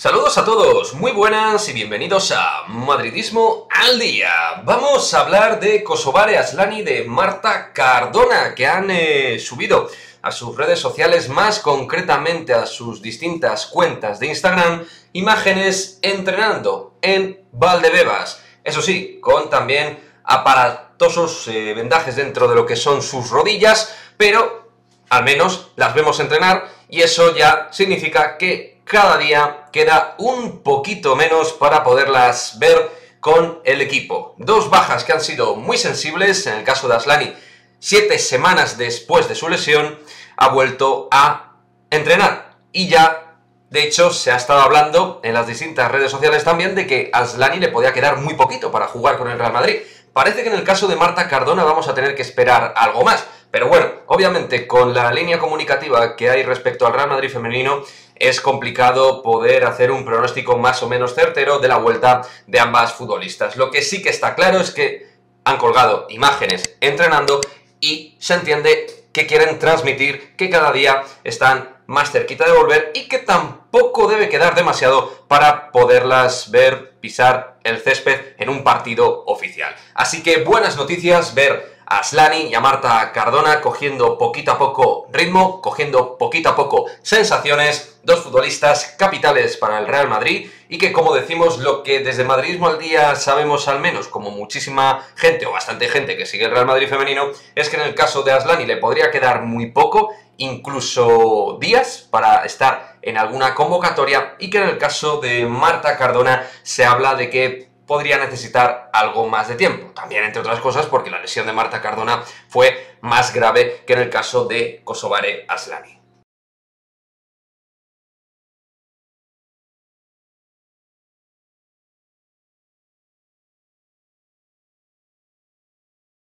Saludos a todos, muy buenas y bienvenidos a Madridismo al Día. Vamos a hablar de Kosovare Aslani de Marta Cardona, que han eh, subido a sus redes sociales, más concretamente a sus distintas cuentas de Instagram, imágenes entrenando en Valdebebas. Eso sí, con también aparatosos eh, vendajes dentro de lo que son sus rodillas, pero al menos las vemos entrenar y eso ya significa que cada día queda un poquito menos para poderlas ver con el equipo. Dos bajas que han sido muy sensibles, en el caso de Aslani, siete semanas después de su lesión, ha vuelto a entrenar. Y ya, de hecho, se ha estado hablando en las distintas redes sociales también de que Aslani le podía quedar muy poquito para jugar con el Real Madrid. Parece que en el caso de Marta Cardona vamos a tener que esperar algo más. Pero bueno, obviamente con la línea comunicativa que hay respecto al Real Madrid femenino, es complicado poder hacer un pronóstico más o menos certero de la vuelta de ambas futbolistas. Lo que sí que está claro es que han colgado imágenes entrenando y se entiende que quieren transmitir que cada día están más cerquita de volver y que tampoco debe quedar demasiado para poderlas ver pisar el césped en un partido oficial. Así que buenas noticias ver a Slani y a Marta Cardona cogiendo poquito a poco ritmo, cogiendo poquito a poco sensaciones, dos futbolistas capitales para el Real Madrid y que como decimos lo que desde Madridismo al día sabemos al menos como muchísima gente o bastante gente que sigue el Real Madrid femenino es que en el caso de Aslani le podría quedar muy poco, incluso días para estar en alguna convocatoria y que en el caso de Marta Cardona se habla de que podría necesitar algo más de tiempo. También, entre otras cosas, porque la lesión de Marta Cardona fue más grave que en el caso de Kosovare Aslani.